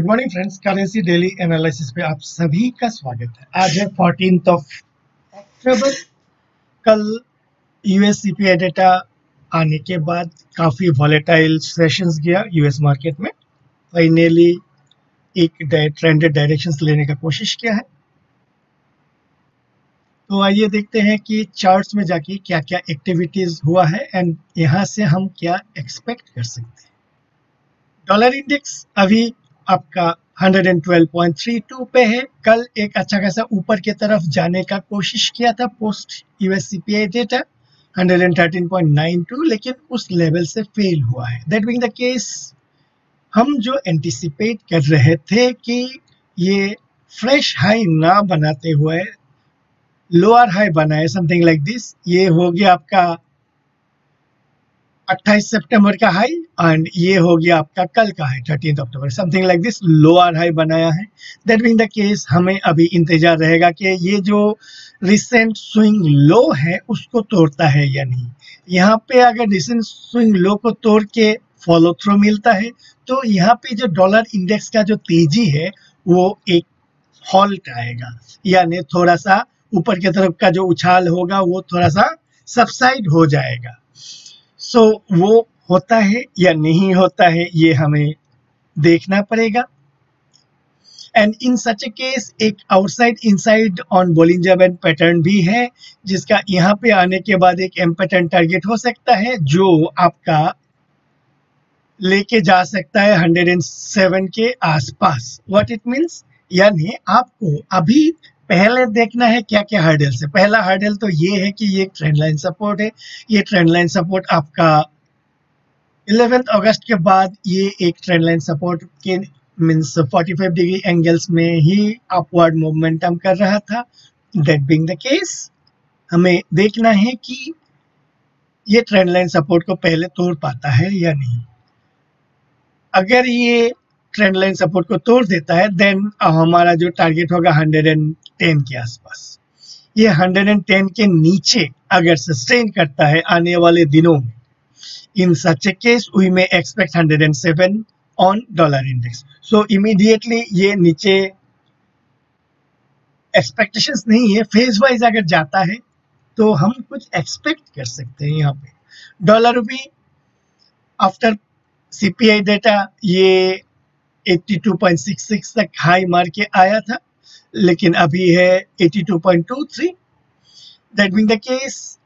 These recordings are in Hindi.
Good morning friends currency daily analysis पे आप सभी का स्वागत है। आज है फोर्टीन ऑफ़ अक्टूबर कल यूएस सीपीआई डेटा आने के बाद काफ़ी वॉलेटाइल सेशंस गया यूएस मार्केट में। फाइनली एक ट्रेंडेड डायरेक्शंस लेने का कोशिश किया है। तो आइए देखते हैं कि चार्ट्स में जाके क्या क्या एक्टिविटीज़ हुआ है एंड यहाँ से हम क्या एक्सपेक्ट कर सकते हैं। डॉलर इंडेक्स अभी आपका 112.32 पे है। कल एक अच्छा खासा ऊपर की तरफ़ जाने का कोशिश किया था पोस्ट यूएस सीपीआई डेटा 113.92 लेकिन उस लेवल से फेल हुआ है। दैट बीइंग द केस हम जो एंटिसिपेट कर रहे थे कि ये फ्रेश हाई ना बनाते हुए लोअर हाई बनाए समथिंग लाइक दिस ये हो गया आपका 28 सितंबर का हाई एंड ये हो गया आपका कल का high thirteen October something like this lower high बनाया है। दैट मीन द केस हमें अभी इंतज़ार रहेगा कि ये जो रिसेंट स्विंग लो है, उसको तोड़ता है या नहीं। यहाँ पे अगर रिसेंट स्विंग लो को तोड़ के फॉलो थ्रू मिलता है तो यहाँ पे जो डॉलर इंडेक्स का जो तेज़ी है, वो एक हॉल्ट आएगा। यानी थोड़ा सा ऊपर की तरफ़ का जो उछाल होगा, वो थोड़ा सा सबसाइड हो जाएगा। सो so, वो होता है या नहीं होता है ये हमें देखना पड़ेगा। And in such a case एक outside inside on Bollinger band pattern भी है जिसका यहाँ पे आने के बाद एक एम पैटर्न टारगेट हो सकता है जो आपका लेके जा सकता है 107 के आसपास। व्हाट इट मींस यानी आपको अभी पहले देखना है क्या क्या हर्डल है। पहला हर्डल तो ये है कि ये ट्रेंड लाइन सपोर्ट है। ये ट्रेंड लाइन सपोर्ट आपका इलेवेंथ अगस्त के बाद ये एक ट्रेंड लाइन सपोर्ट के मीन्स 45 डिग्री एंगल्स में ही अपवर्ड मोमेंटम कर रहा था। डेट बिंग द केस हमें देखना है कि ये ट्रेंड लाइन सपोर्ट को पहले तोड़ पाता है या नहीं। अगर ये ट्रेंड लाइन सपोर्ट को तोड़ देता है देन हमारा जो टारगेट होगा 110 के आसपास ये 110 के नीचे अगर सस्टेन करता है आने वाले दिनों में In such a case, we may expect 107 on dollar index. So immediately ये नीचे expectations नहीं है फ़ेज़ वाइज अगर जाता है तो हम कुछ एक्सपेक्ट कर सकते हैं यहाँ पे डॉलर भी आफ्टर सीपीआई डेटा ये 82.66 तक हाई मार के आया था, लेकिन अभी है 82.23 दैट मीन द केस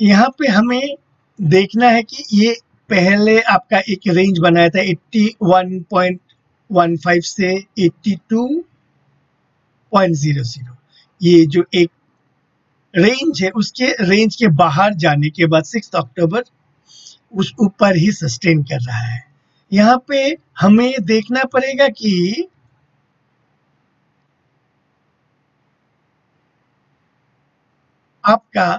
यहाँ पे हमें देखना है कि ये पहले आपका एक रेंज बनाया था 81.15 से 82.00 ये जो एक रेंज है, उसके रेंज के बाहर जाने के बाद सिक्स अक्टूबर उस ऊपर ही सस्टेन कर रहा है। यहाँ पे हमें देखना पड़ेगा कि आपका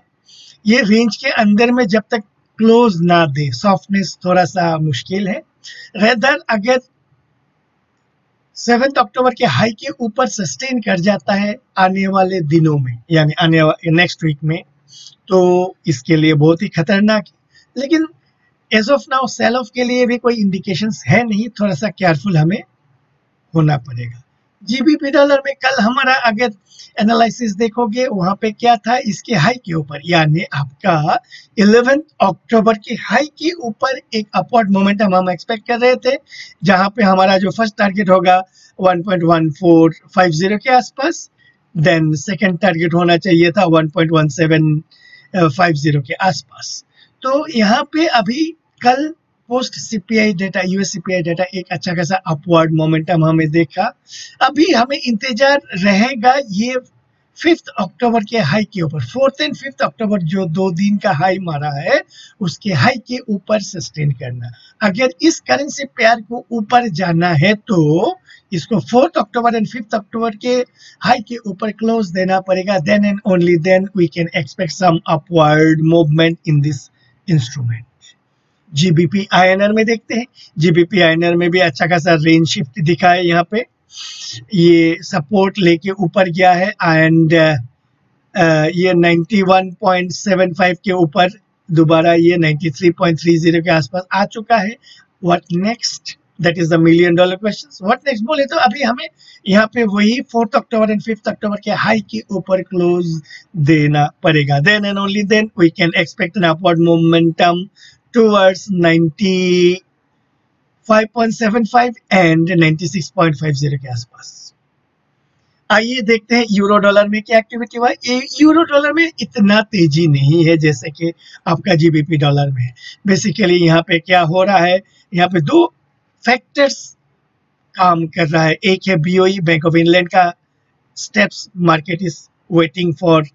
ये रेंज के अंदर में जब तक क्लोज ना दे सॉफ्टनेस थोड़ा सा मुश्किल है। रेदर अगर सेवेंथ अक्टूबर के हाई के ऊपर सस्टेन कर जाता है आने वाले दिनों में, यानी आने नेक्स्ट वीक में तो इसके लिए बहुत ही खतरनाक लेकिन as of now sell off के लिए भी कोई इंडिकेशंस है नहीं थोड़ा सा केयरफुल हमें होना पड़ेगा। जीबीपी डॉलर में कल हमारा अगर एनालिसिस देखोगे, वहाँ पे क्या था? इसके हाई के ऊपर, यानी आपका 11 अक्टूबर के हाई के ऊपर एक अपवर्ड मोमेंटम हम एक्सपेक्ट कर रहे थे, जहाँ पे हमारा जो फ़र्स्ट टारगेट होगा 1.1450 के आसपास देन सेकंड टारगेट होना चाहिए था 1.1750 के आसपास। तो यहाँ पे अभी कल post CPI data US CPI data एक अच्छा खासा अपवर्ड मोमेंटम हमें देखा। अभी हमें इंतज़ार रहेगा ये फिफ्थ अक्टूबर के हाई के ऊपर। फोर्थ एंड फिफ्थ अक्टूबर जो दो दिन का हाई मारा है, उसके हाई के ऊपर सस्टेन करना। अगर इस करेंसी पेयर को ऊपर जाना है तो इसको fourth October and fifth October के हाई के ऊपर क्लोज देना पड़ेगा। Then and only then we can expect some upward movement in this instrument GBP INR में देखते हैं। जीबीपी आईएनआर में भी अच्छा खासा रेंज शिफ्ट दिखा है यहाँ पे। ये सपोर्ट लेके ऊपर गया है एंड ये 91.75 के ऊपर दोबारा ये 93.30 के आसपास आ चुका है। What next that is the million dollar question what next बोले तो अभी हमें यहाँ पे वही fourth October and fifth October के हाई के ऊपर क्लोज देना पड़ेगा। Then and only then we can expect an upward momentum towards 95.75 and 96.50 के आसपास। आइए देखते हैं यूरो डॉलर में क्या एक्टिविटी हुआ। यूरो डॉलर में इतना तेज़ी नहीं है जैसे कि आपका जीबीपी डॉलर में बेसिकली यहाँ पे क्या हो रहा है? यहाँ पे दो फैक्टर्स काम कर रहा है। एक है बीओई बैंक ऑफ़ इंग्लैंड का steps market is waiting for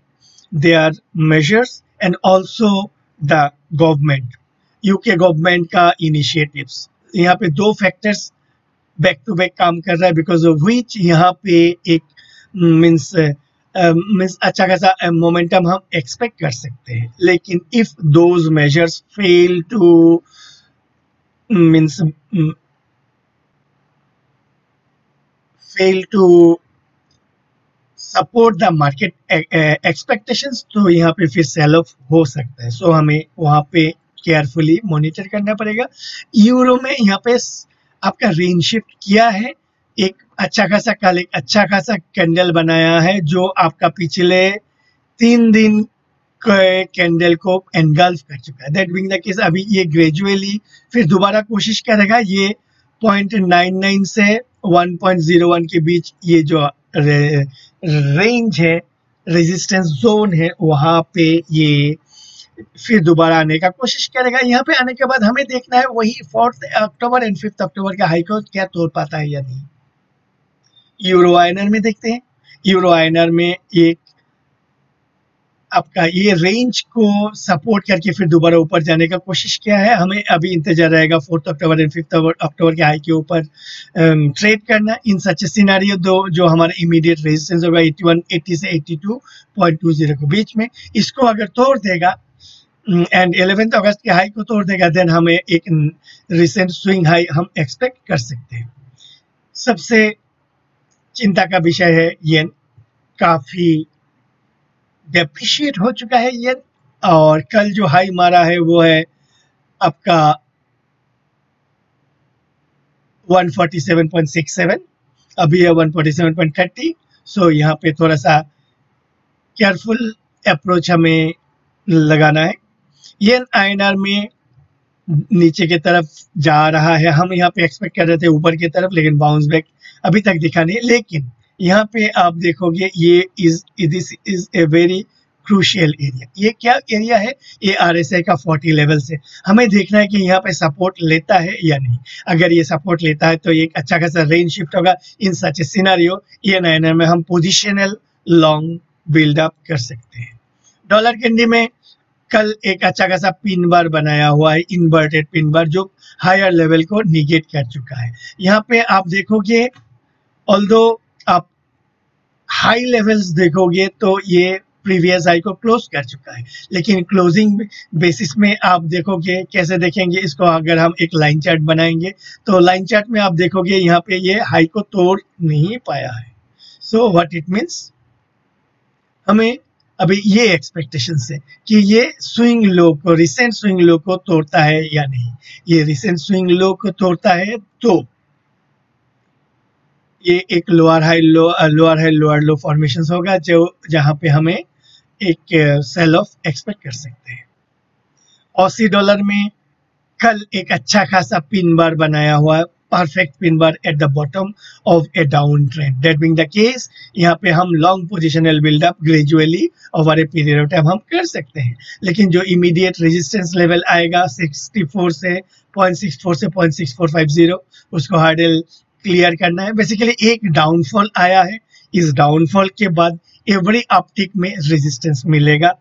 their measures and also the government UK government का इनिशिएटिव्स यहाँ पे दो फैक्टर्स बैक टू बैक काम कर रहा है बिकॉज़ ऑफ़ विच यहाँ पे एक मीन्स मीन्स अच्छा खासा मोमेंटम हम एक्सपेक्ट कर सकते हैं। लेकिन if those measures fail to means fail to support the market expectations तो यहाँ पे फिर सेल ऑफ़ हो सकता है। सो so, हमें वहाँ पे केयरफुली मॉनिटर करना पड़ेगा। यूरो में यहाँ पे आपका रेंज शिफ्ट किया है। एक अच्छा खासा कल एक अच्छा खासा कैंडल बनाया है जो आपका पिछले तीन दिन के कैंडल को एनगल्फ कर चुका है। दैट बिंग द केस अभी ये ग्रेजुअली फिर दोबारा कोशिश करेगा। ये पॉइंट नाइन नाइन से वन पॉइंट ज़ीरो वन के बीच ये जो रे, रेंज है रेजिस्टेंस जोन है वहाँ पे ये फिर दोबारा आने का कोशिश करेगा। यहाँ पे आने के बाद हमें देखना है वही fourth October and fifth October का हाईकोर्ट क्या तोड़ पाता है या नहीं। यूरो आयनर में देखते हैं। यूरो आयनर में एक आपका ये रेंज को सपोर्ट करके फिर दोबारा ऊपर जाने का कोशिश किया है। हमें अभी इंतज़ार रहेगा fourth October and fifth October के हाई के ऊपर ट्रेड करना। इन सच सिनारियो दो, जो हमारा इमीडिएट रेजिस्टेंस होगा 81 80 से 82.20 के बीच में, इसको अगर तोड़ देगा एंड एलेवेंथ अगस्त के हाई को तोड़ देगा देन हमें एक रिसेंट स्विंग हाई हम एक्सपेक्ट कर सकते हैं। सबसे चिंता का विषय है येन काफ़ी डेप्रिशिएट हो चुका है येन और कल जो हाई मारा है वो है आपका 147.67 अभी है 147.30 सो यहाँ पे थोड़ा सा केयरफुल अप्रोच हमें लगाना है। ये आईएनआर में नीचे की तरफ़ जा रहा है। हम यहाँ पे एक्सपेक्ट कर रहे थे ऊपर की तरफ़, लेकिन बाउंस बैक अभी तक दिखा नहीं। लेकिन यहाँ पे आप देखोगे, ये is this is a very crucial area ये क्या एरिया है? ये आर एस आई का 40 लेवल से। हमें देखना है कि यहाँ पे सपोर्ट लेता है या नहीं। अगर ये सपोर्ट लेता है तो ये अच्छा खासा रेंज शिफ्ट होगा इन सच सिनारियो ये नाइनर में हम पोजिशनल लॉन्ग बिल्डअप कर सकते हैं। डॉलर कैंडी में कल एक अच्छा खासा पिन बार बनाया हुआ है इन्वर्टेड पिन बार, जो हायर लेवल को निगेट कर चुका है। यहाँ पे आप देखोगे ऑल्दो आप हाई लेवल्स देखोगे तो ये प्रीवियस हाई को क्लोज कर चुका है। लेकिन क्लोजिंग बेसिस में आप देखोगे, कैसे देखेंगे, इसको अगर हम एक लाइन चार्ट बनाएँगे तो लाइन चार्ट में आप देखोगे, यहाँ पे ये हाई को तोड़ नहीं पाया है। सो व्हाट इट मीन्स हमें अभी ये एक्सपेक्टेशन है कि ये स्विंग लो को रिसेंट स्विंग लो को तोड़ता है या नहीं? ये रिसेंट स्विंग लो को तोड़ता है तो ये एक lower high low lower high lower low formation होगा जो, जहाँ पे हमें एक सेल ऑफ़ एक्सपेक्ट कर सकते हैं। ऑसी डॉलर में कल एक अच्छा खासा पिन बार बनाया हुआ perfect pin bar at the bottom of a down trend that being the case यहाँ पे हम long positional buildup gradually over a period of time हम कर सकते हैं। लेकिन जो इमीडिएट रेजिस्टेंस लेवल आएगा 64 से 0.64 से 0.6450 उसको हार्डल क्लियर करना है। बेसिकली एक डाउनफॉल आया है। इस डाउनफॉल के बाद एवरी अपटिक में रेजिस्टेंस मिलेगा।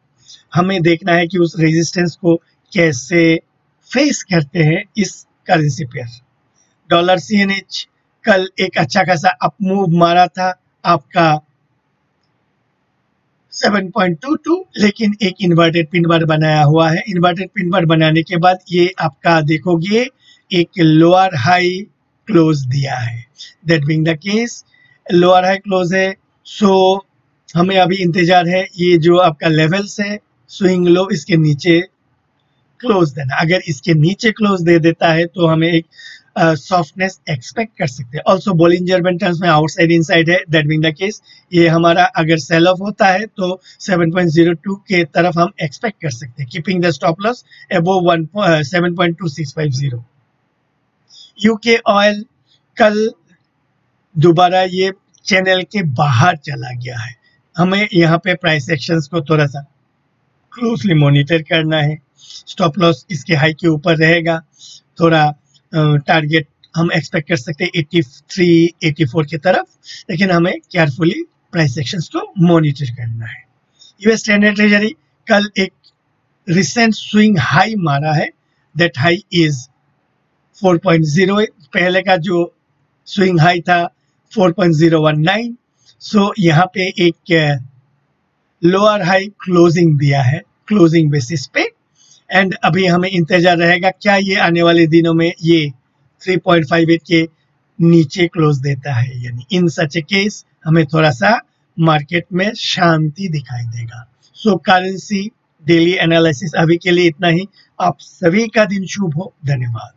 हमें देखना है कि उस रेजिस्टेंस को कैसे फेस करते हैं इस currency pair dollar C N H कल एक अच्छा खासा अप मूव मारा था आपका 7.22 लेकिन एक इन्वर्टेड पिन बार बनाया हुआ है। इन्वर्टेड पिन बार बनाने के बाद ये आपका देखोगे एक लोअर हाई क्लोज दिया है। That being the case lower high close है सो so, हमें अभी इंतज़ार है ये जो आपका लेवल्स है स्विंग लो इसके नीचे क्लोज देना। अगर इसके नीचे क्लोज दे देता है तो हमें एक सॉफ्टनेस uh, एक्सपेक्ट कर सकते हैं। ऑल्सो बोलिंजर बेंटर्स में आउटसाइड इनसाइड है दैट मीन द केस ये हमारा अगर सेल ऑफ़ होता है तो 7.02 के तरफ़ हम एक्सपेक्ट कर सकते हैं। Keeping the stop loss above 7.2650 UK oil कल दोबारा ये चैनल के बाहर चला गया है। हमें यहाँ पे प्राइस एक्शंस को थोड़ा सा क्लोजली मॉनिटर करना है। स्टॉप लॉस इसके हाई के ऊपर रहेगा। थोड़ा टारगेट हम एक्सपेक्ट कर सकते हैं 83, 84 की तरफ़ लेकिन हमें केयरफुली प्राइस एक्शंस को मॉनिटर करना है। यूएस स्टैंडर्ड ट्रेजरी कल एक रिसेंट स्विंग हाई मारा है। दैट हाई इज़ 4.0 पहले का जो स्विंग हाई था 4.019 सो so, यहाँ पे एक लोअर हाई क्लोजिंग दिया है क्लोजिंग बेसिस पे। एंड अभी हमें इंतज़ार रहेगा, क्या ये आने वाले दिनों में ये 3.58 के नीचे क्लोज देता है? यानी इन सच ए केस हमें थोड़ा सा मार्केट में शांति दिखाई देगा। सो करेंसी डेली एनालिसिस अभी के लिए इतना ही। आप सभी का दिन शुभ हो। धन्यवाद।